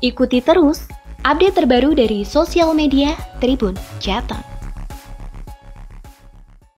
Ikuti terus update terbaru dari sosial media Tribun Jateng.